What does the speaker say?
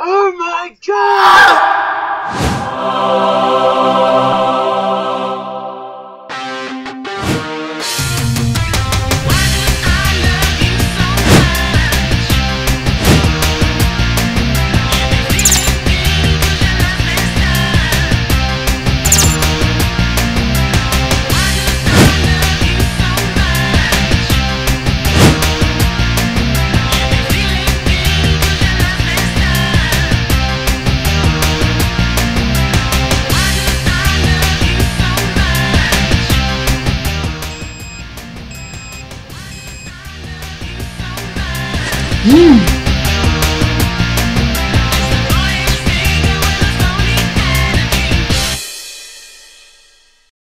Oh my god! Mmm.